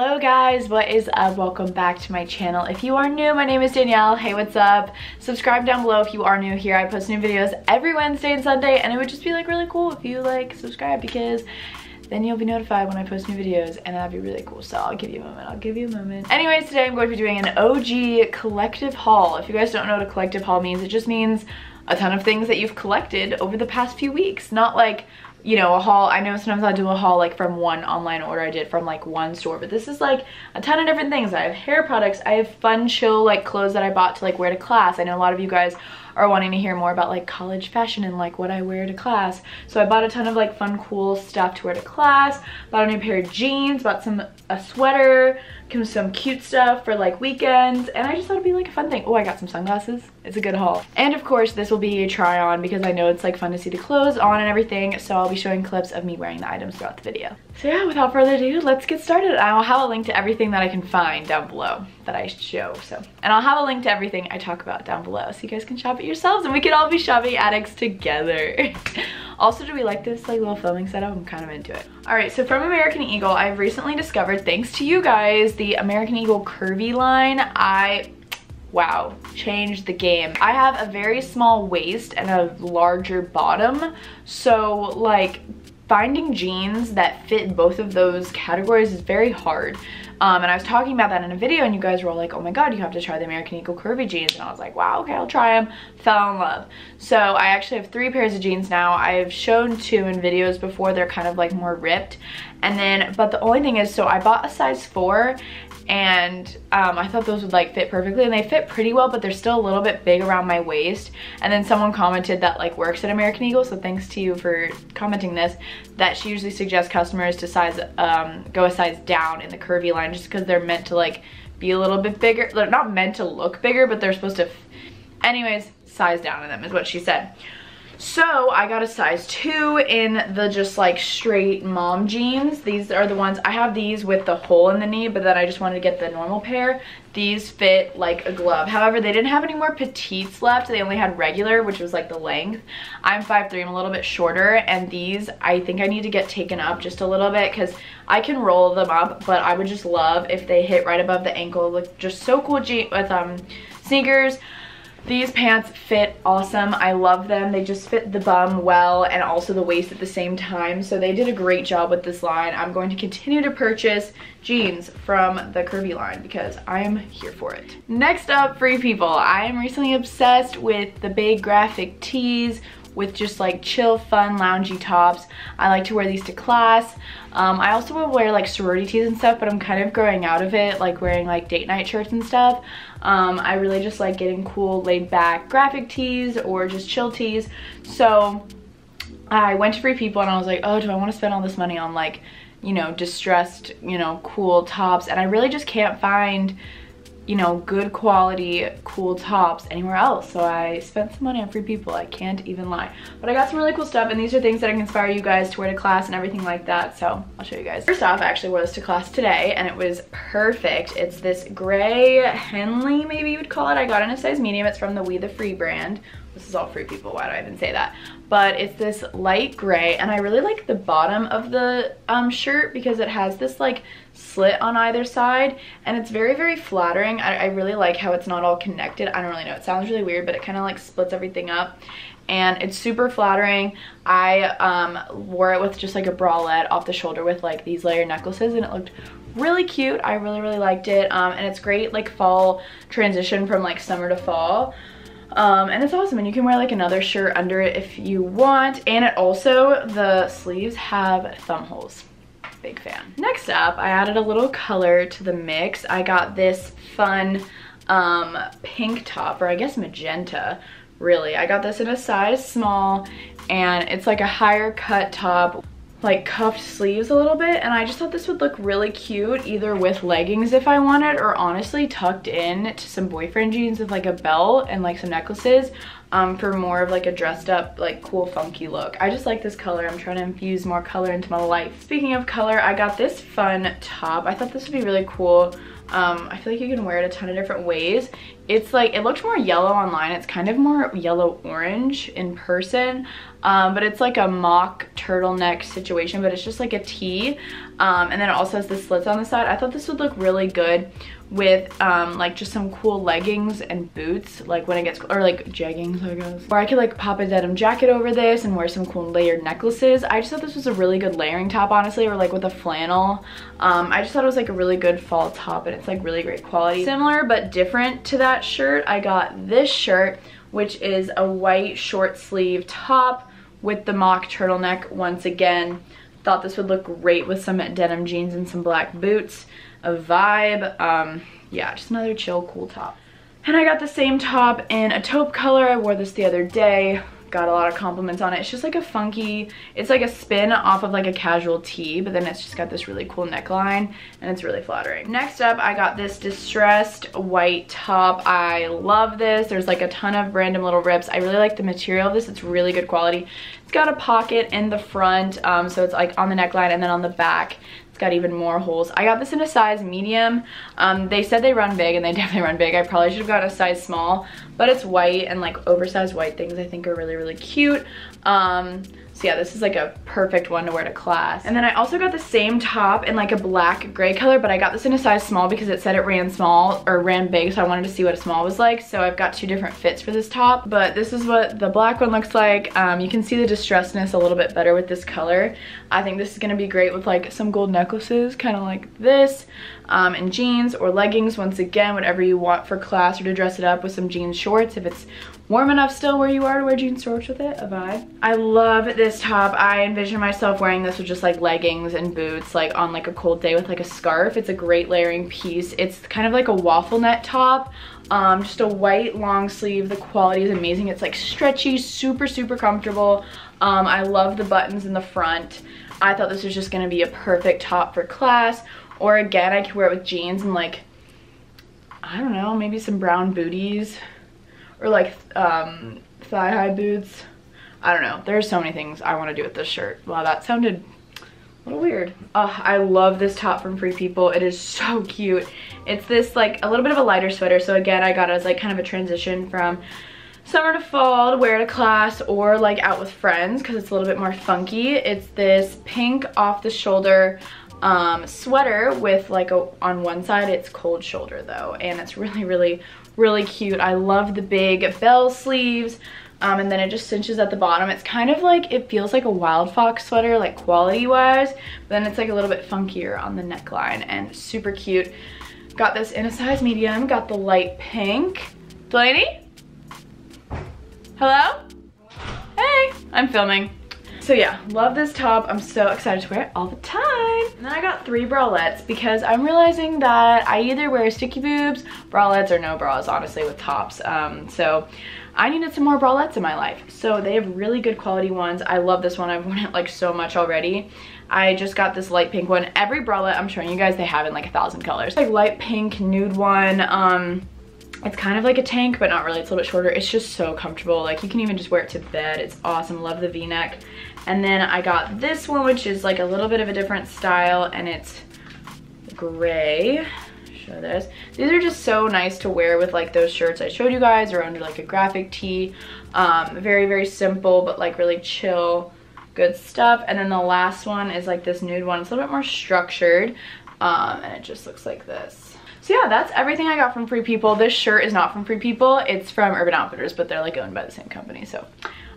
Hello guys, what is up? Welcome back to my channel. If you are new, my name is Danielle. Hey, what's up? Subscribe down below if you are new here. I post new videos every Wednesday and Sunday and it would just be like really cool if you like subscribe because then you'll be notified when I post new videos and that'd be really cool. So I'll give you a moment, I'll give you a moment. Anyways, today I'm going to be doing an OG collective haul. If you guys don't know what a collective haul means, it just means a ton of things that you've collected over the past few weeks. Not like you know, a haul. I know sometimes I'll do a haul like from one online order I did from like one store, but this is like a ton of different things. I have hair products, I have fun chill like clothes that I bought to like wear to class. I know a lot of you guys are wanting to hear more about like college fashion and like what I wear to class. So I bought a ton of like fun cool stuff to wear to class, bought a new pair of jeans, bought some a sweater, some cute stuff for like weekends and I just thought it'd be like a fun thing. Oh, I got some sunglasses. It's a good haul. And of course, this will be a try on because I know it's like fun to see the clothes on and everything. So I'll be showing clips of me wearing the items throughout the video. So yeah, without further ado, let's get started. I'll have a link to everything that I can find down below that I show. So, and I'll have a link to everything I talk about down below so you guys can shop it yourselves and we can all be shopping addicts together. Also, do we like this like little filming setup? I'm kind of into it. All right, so from American Eagle, I've recently discovered, thanks to you guys, the American Eagle Curvy line. I wow changed the game i have a very small waist and a larger bottom so like finding jeans that fit both of those categories is very hard um, and I was talking about that in a video and you guys were all like, oh my god, you have to try the American Eagle curvy jeans. And I was like, wow, okay, I'll try them. Fell in love. So I actually have three pairs of jeans now. I've shown two in videos before. They're kind of like more ripped. And then, but the only thing is, so I bought a size four and um, I thought those would like fit perfectly and they fit pretty well but they're still a little bit big around my waist. And then someone commented that like works at American Eagle so thanks to you for commenting this that she usually suggests customers to size um, go a size down in the curvy line just because they're meant to like be a little bit bigger they're not meant to look bigger but they're supposed to anyways size down in them is what she said so I got a size two in the just like straight mom jeans. These are the ones, I have these with the hole in the knee, but then I just wanted to get the normal pair. These fit like a glove. However, they didn't have any more petites left. They only had regular, which was like the length. I'm 5'3", I'm a little bit shorter, and these I think I need to get taken up just a little bit because I can roll them up, but I would just love if they hit right above the ankle. Look just so cool with um sneakers. These pants fit awesome. I love them. They just fit the bum well and also the waist at the same time. So they did a great job with this line. I'm going to continue to purchase jeans from the curvy line because I am here for it. Next up, Free People. I am recently obsessed with the big graphic tees with just like chill, fun, loungy tops. I like to wear these to class. Um, I also will wear like sorority tees and stuff, but I'm kind of growing out of it, like wearing like date night shirts and stuff. Um, I really just like getting cool, laid back graphic tees or just chill tees. So I went to Free People and I was like, oh, do I want to spend all this money on like, you know, distressed, you know, cool tops? And I really just can't find you know, good quality, cool tops anywhere else. So I spent some money on free people, I can't even lie. But I got some really cool stuff and these are things that can inspire you guys to wear to class and everything like that. So I'll show you guys. First off, I actually wore this to class today and it was perfect. It's this gray Henley, maybe you would call it. I got in a size medium. It's from the We The Free brand. This is all free people, why do I even say that? But it's this light gray and I really like the bottom of the um, shirt because it has this like slit on either side and it's very, very flattering. I, I really like how it's not all connected. I don't really know, it sounds really weird, but it kind of like splits everything up and it's super flattering. I um, wore it with just like a bralette off the shoulder with like these layer necklaces and it looked really cute. I really, really liked it. Um, and it's great like fall transition from like summer to fall. Um, and it's awesome and you can wear like another shirt under it if you want and it also the sleeves have thumb holes big fan. Next up i added a little color to the mix. I got this fun um, pink top or i guess magenta really. I got this in a size small and it's like a higher cut top like cuffed sleeves a little bit and I just thought this would look really cute either with leggings if I wanted or honestly tucked in to some boyfriend jeans with like a belt and like some necklaces um, for more of like a dressed up like cool funky look. I just like this color. I'm trying to infuse more color into my life. Speaking of color, I got this fun top. I thought this would be really cool. Um, I feel like you can wear it a ton of different ways it's like, it looked more yellow online. It's kind of more yellow orange in person. Um, but it's like a mock turtleneck situation, but it's just like a tee. Um, and then it also has the slits on the side. I thought this would look really good with um, like just some cool leggings and boots like when it gets or like jeggings I guess. Or I could like pop a denim jacket over this and wear some cool layered necklaces. I just thought this was a really good layering top honestly or like with a flannel. Um, I just thought it was like a really good fall top and it's like really great quality. Similar but different to that shirt I got this shirt which is a white short sleeve top with the mock turtleneck once again thought this would look great with some denim jeans and some black boots a vibe. Um, yeah, just another chill, cool top. And I got the same top in a taupe color. I wore this the other day. Got a lot of compliments on it. It's just like a funky, it's like a spin off of like a casual tee, but then it's just got this really cool neckline and it's really flattering. Next up, I got this distressed white top. I love this. There's like a ton of random little rips. I really like the material of this. It's really good quality. It's got a pocket in the front, um, so it's like on the neckline and then on the back got even more holes. I got this in a size medium. Um, they said they run big and they definitely run big. I probably should have got a size small, but it's white and like oversized white things I think are really, really cute. Um, so yeah, this is like a perfect one to wear to class. And then I also got the same top in like a black gray color, but I got this in a size small because it said it ran small or ran big. So I wanted to see what a small was like. So I've got two different fits for this top, but this is what the black one looks like. Um, you can see the distressedness a little bit better with this color. I think this is gonna be great with like some gold necklaces, kind of like this, um, and jeans or leggings. Once again, whatever you want for class or to dress it up with some jeans shorts if it's warm enough still where you are to wear jeans shorts with it, a vibe. I love this top. I envision myself wearing this with just like leggings and boots, like on like a cold day with like a scarf. It's a great layering piece. It's kind of like a waffle net top. Um, just a white long sleeve. The quality is amazing. It's like stretchy, super, super comfortable. Um, I love the buttons in the front. I thought this was just gonna be a perfect top for class. Or again, I could wear it with jeans and like, I don't know, maybe some brown booties or like um, thigh high boots. I don't know. There's so many things I want to do with this shirt. Wow, that sounded a little weird. Oh, I love this top from Free People. It is so cute. It's this like a little bit of a lighter sweater. So again, I got it as like kind of a transition from summer to fall to wear to class or like out with friends because it's a little bit more funky. It's this pink off the shoulder um, sweater with like a, on one side it's cold shoulder though and it's really really really cute. I love the big bell sleeves. Um, and then it just cinches at the bottom. It's kind of like, it feels like a Wildfox sweater, like quality-wise, but then it's like a little bit funkier on the neckline and super cute. Got this in a size medium, got the light pink. Delaney? Hello? Hey, I'm filming. So yeah, love this top. I'm so excited to wear it all the time. And then I got three bralettes because I'm realizing that I either wear sticky boobs, bralettes, or no bras, honestly, with tops. Um, so I needed some more bralettes in my life. So they have really good quality ones. I love this one. I've worn it like so much already. I just got this light pink one. Every bralette I'm showing you guys, they have in like a thousand colors. Like light pink nude one. Um, it's kind of like a tank, but not really. It's a little bit shorter. It's just so comfortable. Like you can even just wear it to bed. It's awesome. Love the v-neck. And then I got this one, which is like a little bit of a different style and it's gray. Show this. These are just so nice to wear with like those shirts I showed you guys or under like a graphic tee. Um, very, very simple, but like really chill, good stuff. And then the last one is like this nude one. It's a little bit more structured um, and it just looks like this. So yeah, that's everything I got from Free People. This shirt is not from Free People. It's from Urban Outfitters, but they're like owned by the same company. So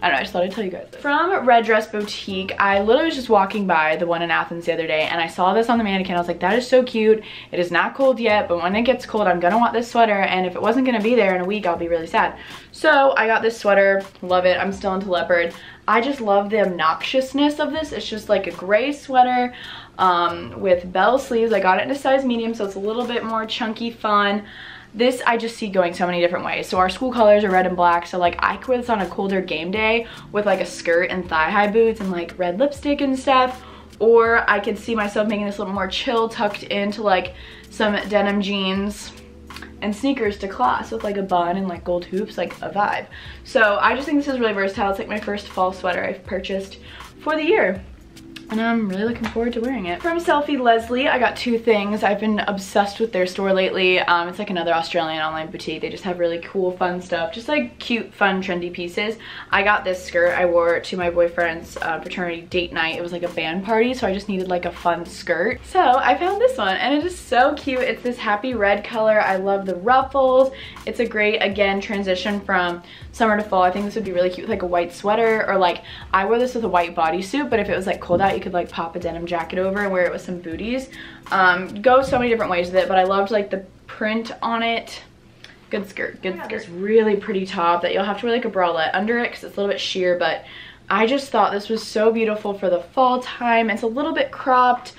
I don't know, I just thought I'd tell you guys. This. From Red Dress Boutique, I literally was just walking by the one in Athens the other day and I saw this on the mannequin. I was like, that is so cute. It is not cold yet, but when it gets cold, I'm gonna want this sweater. And if it wasn't gonna be there in a week, I'll be really sad. So I got this sweater, love it. I'm still into leopard. I just love the obnoxiousness of this. It's just like a gray sweater um, with bell sleeves. I got it in a size medium, so it's a little bit more chunky fun. This I just see going so many different ways. So our school colors are red and black. So like I could wear this on a colder game day with like a skirt and thigh high boots and like red lipstick and stuff. Or I could see myself making this a little more chill tucked into like some denim jeans and sneakers to class with like a bun and like gold hoops, like a vibe. So I just think this is really versatile. It's like my first fall sweater I've purchased for the year. And I'm really looking forward to wearing it. From Selfie Leslie, I got two things. I've been obsessed with their store lately. Um, it's like another Australian online boutique. They just have really cool, fun stuff, just like cute, fun, trendy pieces. I got this skirt. I wore to my boyfriend's uh, fraternity date night. It was like a band party, so I just needed like a fun skirt. So I found this one, and it is so cute. It's this happy red color. I love the ruffles. It's a great, again, transition from summer to fall. I think this would be really cute with like a white sweater, or like, I wore this with a white bodysuit, but if it was like cold out, you could like pop a denim jacket over and wear it with some booties. Um, go so many different ways with it, but I loved like the print on it. Good skirt, good skirt. This really pretty top that you'll have to wear like a bralette under it because it's a little bit sheer, but I just thought this was so beautiful for the fall time. It's a little bit cropped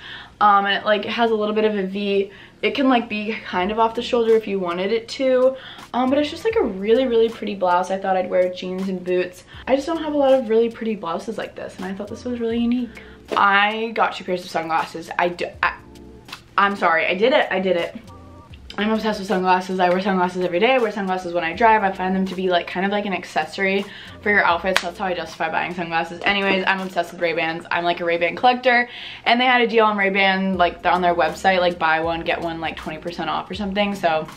um, and it like has a little bit of a V. It can like be kind of off the shoulder if you wanted it to, um, but it's just like a really, really pretty blouse. I thought I'd wear jeans and boots. I just don't have a lot of really pretty blouses like this and I thought this was really unique. I got two pairs of sunglasses. I do, I, I'm sorry, I did it, I did it. I'm obsessed with sunglasses. I wear sunglasses every day. I wear sunglasses when I drive. I find them to be like kind of like an accessory for your outfits. That's how I justify buying sunglasses. Anyways, I'm obsessed with Ray-Bans. I'm like a Ray-Ban collector and they had a deal on Ray-Ban like on their website like buy one get one like 20% off or something. So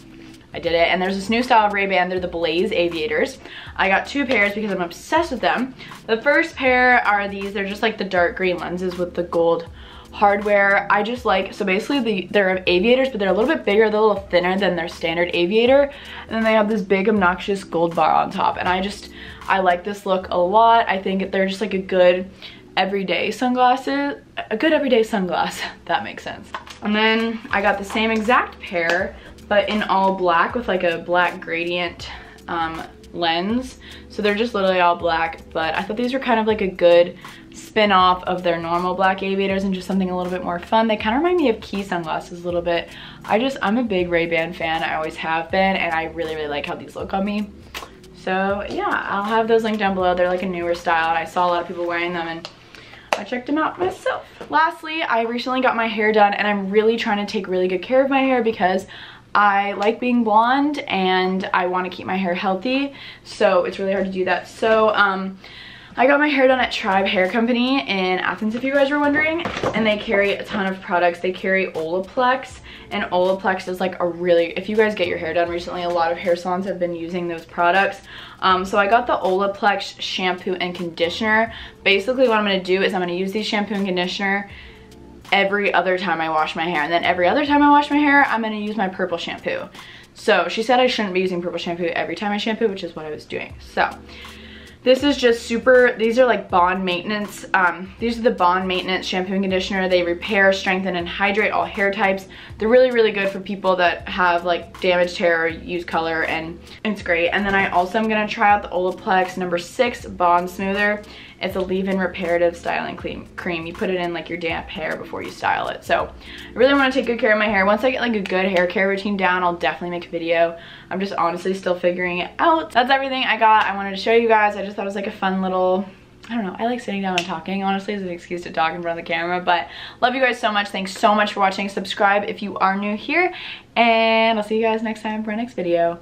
I did it. And there's this new style of Ray-Ban. They're the Blaze Aviators. I got two pairs because I'm obsessed with them. The first pair are these. They're just like the dark green lenses with the gold hardware. I just like, so basically the, they're aviators, but they're a little bit bigger, they're a little thinner than their standard aviator. And then they have this big obnoxious gold bar on top. And I just, I like this look a lot. I think they're just like a good everyday sunglasses, a good everyday sunglass, that makes sense. And then I got the same exact pair, but in all black with like a black gradient um, lens. So they're just literally all black, but I thought these were kind of like a good spin off of their normal black aviators and just something a little bit more fun. They kind of remind me of Quay sunglasses a little bit. I just, I'm a big Ray-Ban fan. I always have been, and I really, really like how these look on me. So yeah, I'll have those linked down below. They're like a newer style, and I saw a lot of people wearing them, and I checked them out myself. Lastly, I recently got my hair done, and I'm really trying to take really good care of my hair because I like being blonde and I want to keep my hair healthy so it's really hard to do that so um I got my hair done at Tribe Hair Company in Athens if you guys were wondering and they carry a ton of products. They carry Olaplex and Olaplex is like a really, if you guys get your hair done recently, a lot of hair salons have been using those products. Um, so I got the Olaplex shampoo and conditioner. Basically what I'm going to do is I'm going to use these shampoo and conditioner every other time I wash my hair. And then every other time I wash my hair, I'm going to use my purple shampoo. So she said I shouldn't be using purple shampoo every time I shampoo, which is what I was doing. So this is just super, these are like bond maintenance. Um, these are the bond maintenance shampoo and conditioner. They repair, strengthen, and hydrate all hair types. They're really, really good for people that have like damaged hair or use color and it's great. And then I also am gonna try out the Olaplex number six Bond Smoother. It's a leave-in reparative styling cream. You put it in like your damp hair before you style it. So I really want to take good care of my hair. Once I get like a good hair care routine down, I'll definitely make a video. I'm just honestly still figuring it out. That's everything I got. I wanted to show you guys. I just thought it was like a fun little I don't know, I like sitting down and talking, honestly, as an excuse to talk in front of the camera, but love you guys so much. Thanks so much for watching. Subscribe if you are new here, and I'll see you guys next time for our next video.